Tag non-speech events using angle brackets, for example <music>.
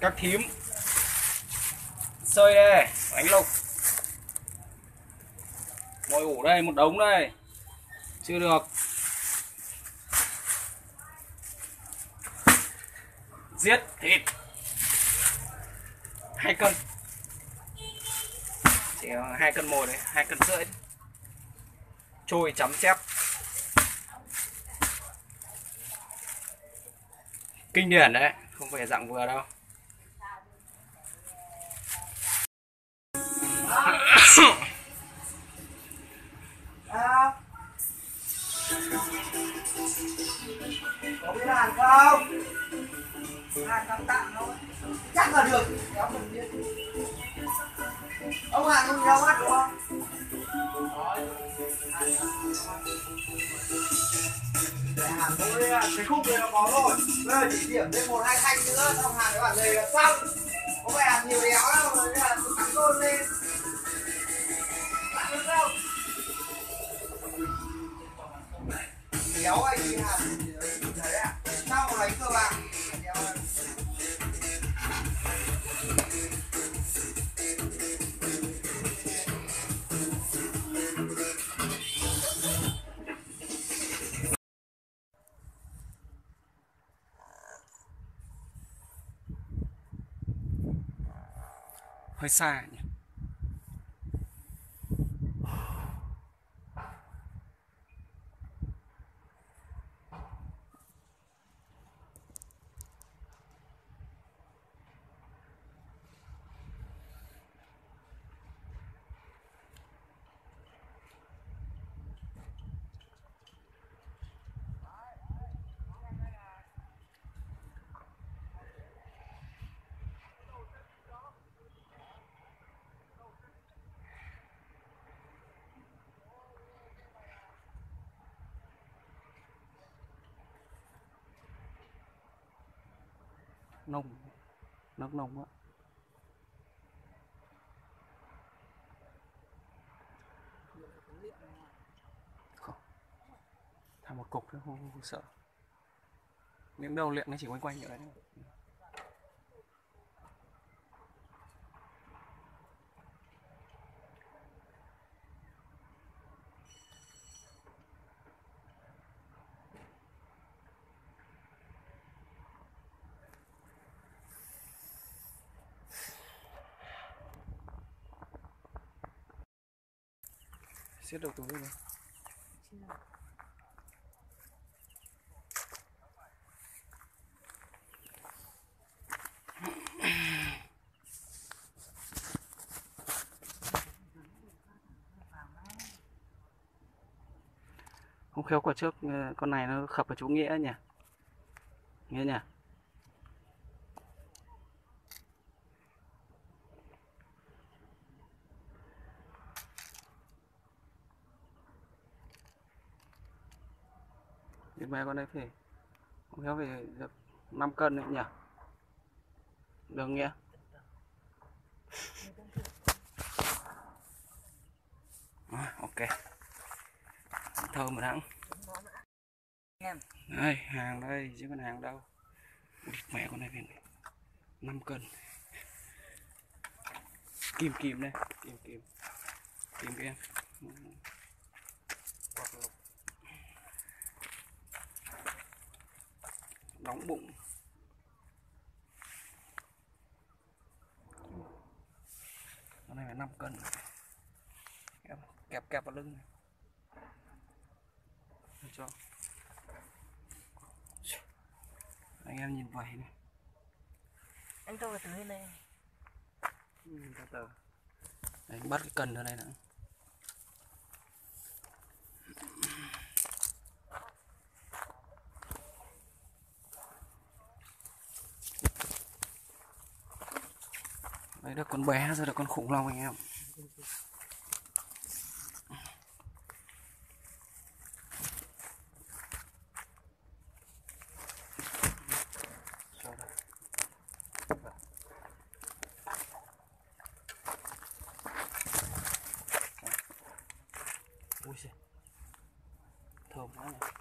các thím. Sơi đây, đánh lục. Ngồi ủ đây, một đống đây. Chưa được. Giết, thịt. Hai cân. Chỉ hai cân mồi đấy, hai cân rưỡi. Trôi chấm chép. Kinh điển đấy, không phải dạng vừa đâu. Sao? Có biết làm không? Hàng tạm tạm thôi Chắc là được Kéo mình biết Ông hàng không nhau mắt đúng không? Để hàng thôi cái khúc này nó có rồi Bây giờ chỉ điểm thêm một hai thanh nữa Xong hàng cái bản này là xong Có phải làm nhiều đéo đâu Rồi là cắn côn lên Đéo anh đi hạt Đấy à Sao mà lấy cơ bạc? Hơi xa nhỉ. Nung nước nung á. Thả một cục thôi không, không, không sợ. Những đâu luyện nó chỉ quanh quanh như đấy thôi. Siết đầu túi rồi. Không khéo quả trước ờ, con này nó khập ở chỗ nghĩa nhỉ? Nghĩa nhỉ? Thì mẹ con đấy phải không hiểu về được 5 cân đấy nhỉ? Được nghĩa. <laughs> À, ok. Thơm mà đắng đây hàng đây chứ còn hàng đâu? Ui, mẹ con này phải 5 cân. Kim kim đây kim kim kim kim Quạt lục đóng bụng. Con này phải 5 cân. Kẹp kẹp, kẹp vào lưng này. Được cho anh em nhìn vậy này. Anh tôi từ bên này. Ừ, từ từ. Đấy, bắt cái cần ở đây nữa đấy được con bé rồi được con khủng long anh em. Thơm quá nhỉ.